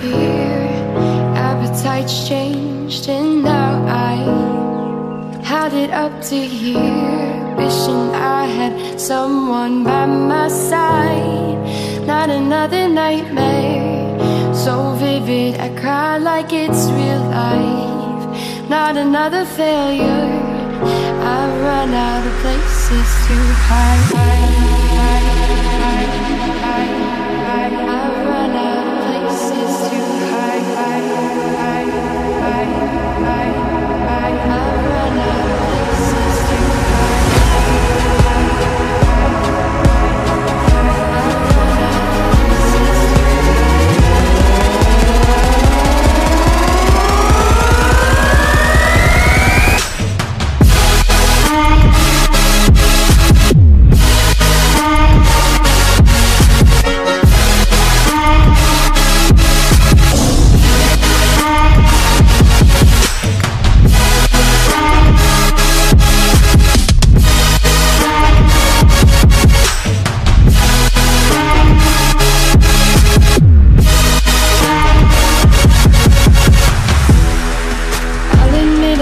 fear. Appetites changed and now I Had it up to here. Wishing I had someone by my side. Not another nightmare. So vivid I cry like it's real life. Not another failure. I've run out of places to hide.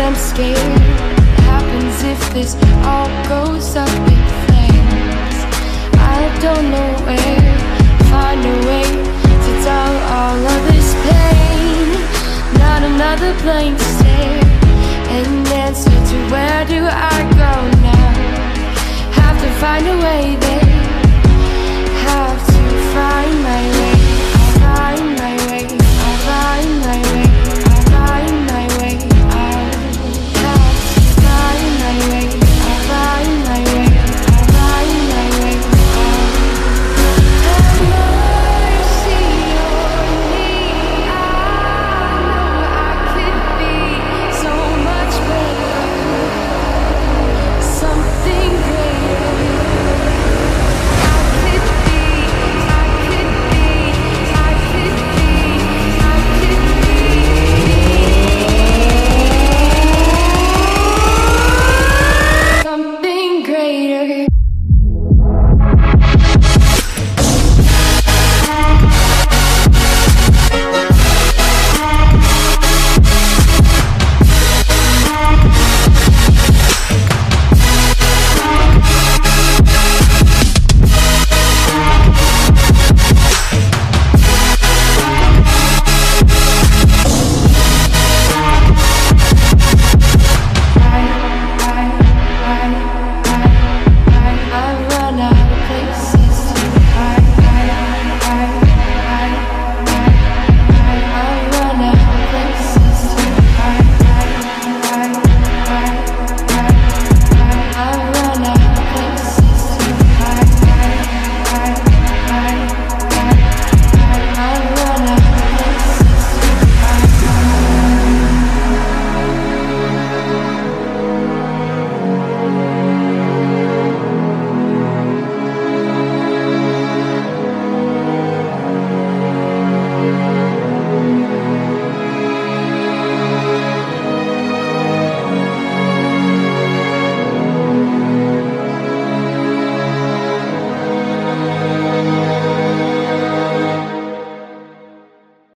I'm scared. What happens if this all goes up in flames. I don't know where. Find a way to dull all of this pain. Not another blank stare. An answer to where do I go now? Have to find a way there